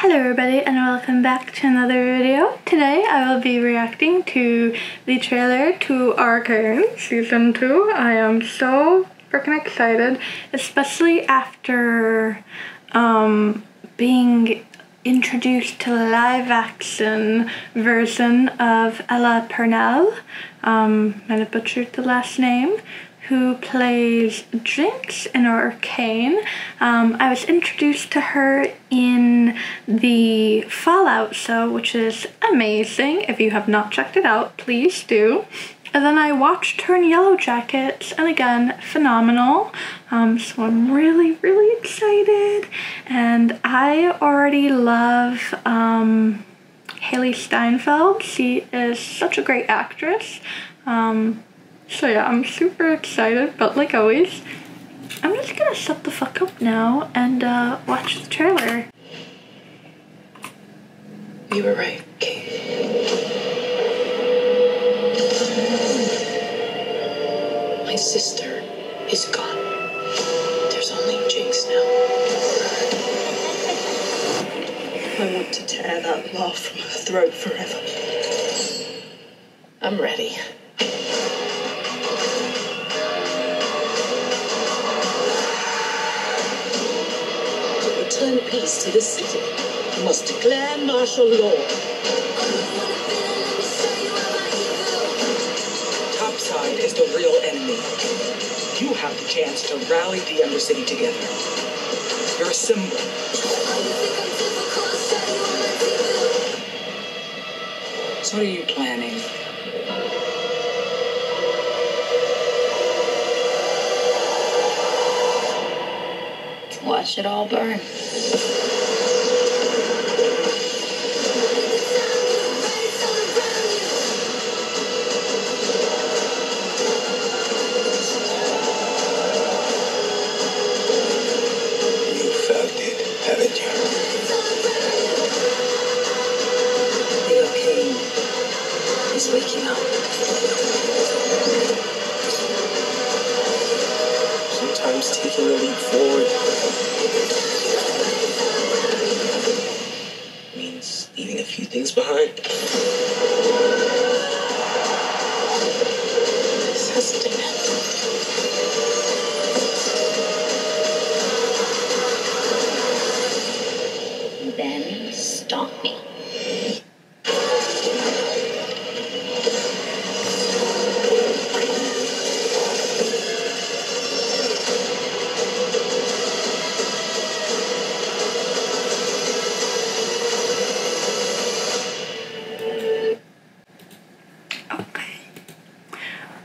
Hello everybody and welcome back to another video. Today I will be reacting to the trailer to Arcane Season 2. I am so freaking excited, especially after um, being introduced to the live action version of Ella Purnell. Um, might have butchered the last name who plays Jinx in Arcane. Um, I was introduced to her in the Fallout show, which is amazing. If you have not checked it out, please do. And then I watched her in Yellowjackets, and again, phenomenal. Um, so I'm really, really excited. And I already love um, Hailee Steinfeld. She is such a great actress. Um, so yeah, I'm super excited, but like always, I'm just gonna shut the fuck up now and uh, watch the trailer. You were right, Cait. My sister is gone. There's only Jinx now. I want to tear that laugh from her throat forever. I'm ready. Return peace to the city, you must declare martial law. Topside is the real enemy. You have the chance to rally the Undercity together. You're a symbol. So what are you planning? Watch it all burn.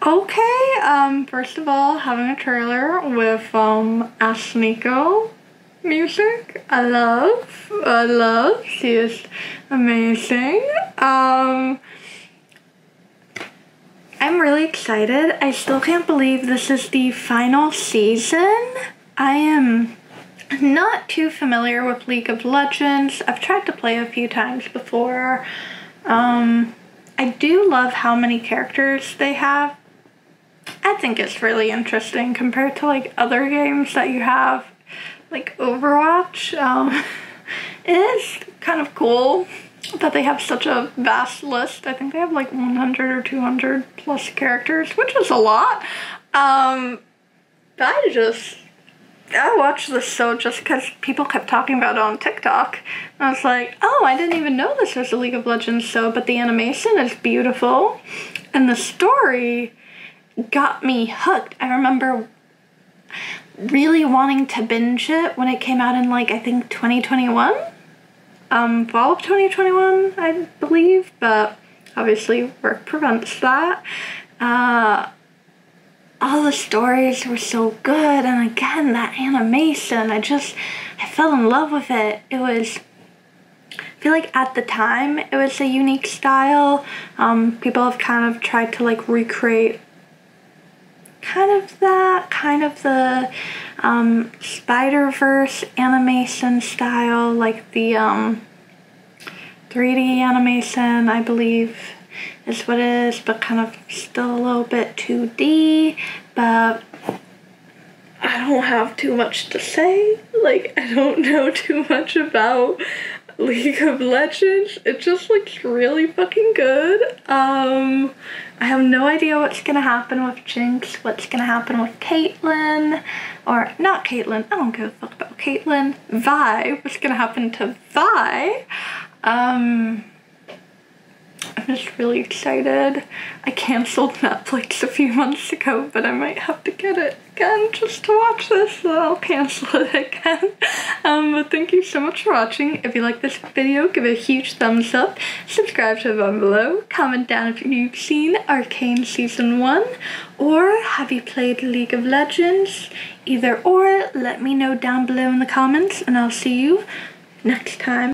Okay, um, first of all, having a trailer with, um, Ashnikko music. I love, I love, she is amazing. Um, I'm really excited. I still can't believe this is the final season. I am not too familiar with League of Legends. I've tried to play a few times before. Um, I do love how many characters they have. I think it's really interesting compared to like other games that you have, like Overwatch. Um, it is kind of cool that they have such a vast list. I think they have like 100 or 200 plus characters, which is a lot. Um, I just I watched this show just because people kept talking about it on TikTok. I was like, oh, I didn't even know this was a League of Legends show, but the animation is beautiful. And the story got me hooked. I remember really wanting to binge it when it came out in like, I think 2021? Um, fall of 2021, I believe, but obviously work prevents that. Uh, all the stories were so good and again that animation i just i fell in love with it it was i feel like at the time it was a unique style um, people have kind of tried to like recreate kind of that kind of the um, spider-verse animation style like the um, 3d animation i believe is what it is, but kind of still a little bit 2D, but I don't have too much to say. Like, I don't know too much about League of Legends. It just looks really fucking good. Um, I have no idea what's gonna happen with Jinx, what's gonna happen with Caitlyn, or not Caitlyn, I don't give a fuck about Caitlyn. Vi, what's gonna happen to Vi? Um, I'm just really excited. I canceled Netflix a few months ago, but I might have to get it again just to watch this, so I'll cancel it again. Um, but thank you so much for watching. If you like this video, give it a huge thumbs up. Subscribe to the button below. Comment down if you've seen Arcane Season 1, or have you played League of Legends? Either or, let me know down below in the comments, and I'll see you next time.